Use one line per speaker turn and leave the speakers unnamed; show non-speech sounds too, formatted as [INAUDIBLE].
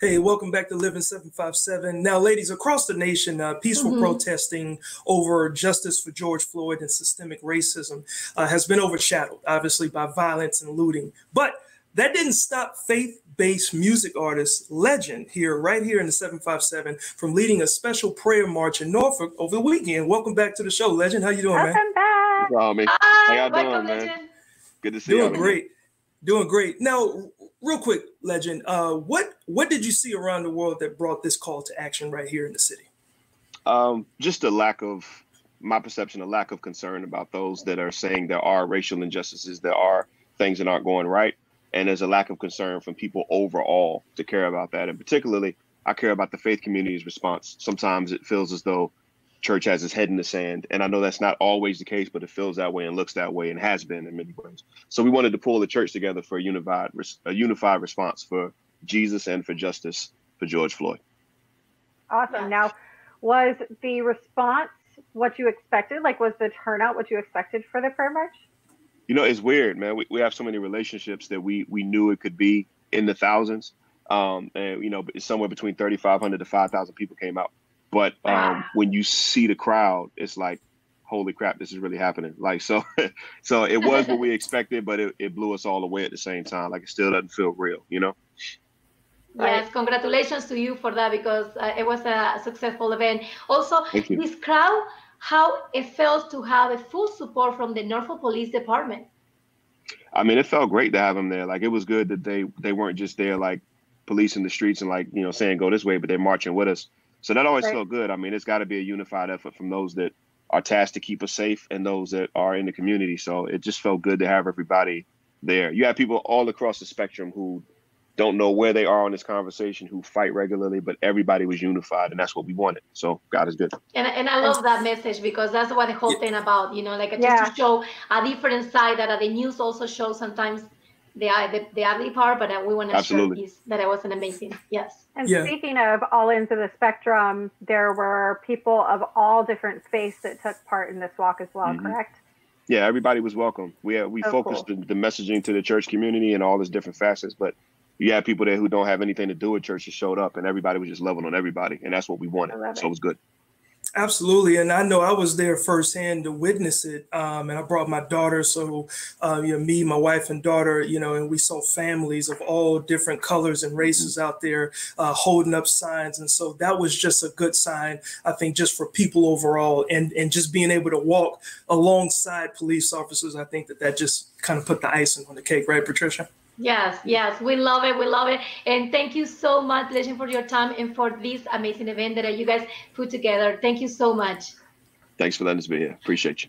Hey, welcome back to Living 757. Now, ladies, across the nation, uh, peaceful mm-hmm. protesting over justice for George Floyd and systemic racism uh, has been overshadowed, obviously, by violence and looting. But that didn't stop faith based music artist LEGIN here, right here in the 757, from leading a special prayer march in Norfolk over the weekend. Welcome back to the show, LEGIN. How you doing,
welcome
man?
Back.
Welcome back. How y'all doing, man? LEGIN. Good to see you.
Doing great. Doing great. Now, real quick, LEGIN, uh, what what did you see around the world that brought this call to action right here in the city?
Um, just a lack of my perception, a lack of concern about those that are saying there are racial injustices, there are things that aren't going right and there's a lack of concern from people overall to care about that. And particularly, I care about the faith community's response. Sometimes it feels as though church has its head in the sand, and I know that's not always the case, but it feels that way and looks that way and has been in many ways. So we wanted to pull the church together for a unified, a unified response for Jesus and for justice for George Floyd.
Awesome. Now, was the response what you expected? Like, was the turnout what you expected for the prayer march?
you know, it's weird, man. We, we have so many relationships that we we knew it could be in the thousands. Um, and you know, somewhere between 3,500 to 5,000 people came out. But um, when you see the crowd, it's like, holy crap, this is really happening. Like, so, [LAUGHS] so it was what we expected, but it, it blew us all away at the same time. Like, it still doesn't feel real, you know?
Yes, congratulations to you for that because uh, it was a successful event. Also, this crowd how it felt to have a full support from the Norfolk Police Department.
I mean, it felt great to have them there. Like it was good that they they weren't just there like policing the streets and like you know saying go this way, but they're marching with us. So that always right. felt good. I mean, it's got to be a unified effort from those that are tasked to keep us safe and those that are in the community. So it just felt good to have everybody there. You have people all across the spectrum who don't know where they are on this conversation, who fight regularly, but everybody was unified, and that's what we wanted. So God is good.
And, and I love that message because that's what the whole yeah. thing about, you know, like just yeah. to show a different side that uh, the news also shows sometimes the uh, the, the ugly part, but uh, we want to show that it was an amazing. Yes.
And yeah. speaking of all ends of the spectrum, there were people of all different faiths that took part in this walk as well, mm-hmm. correct?
Yeah, everybody was welcome. We uh, we oh, focused cool. the, the messaging to the church community and all its different facets, but you had people there who don't have anything to do with church that showed up, and everybody was just loving on everybody, and that's what we wanted. So it was good.
Absolutely, and I know I was there firsthand to witness it. Um, and I brought my daughter, so uh, you know, me, my wife, and daughter, you know, and we saw families of all different colors and races mm-hmm. out there uh, holding up signs, and so that was just a good sign, I think, just for people overall, and and just being able to walk alongside police officers. I think that that just kind of put the icing on the cake, right, Patricia?
Yes, yes, we love it. We love it. And thank you so much, LEGIN, for your time and for this amazing event that you guys put together. Thank you so much.
Thanks for letting us be here. Appreciate you.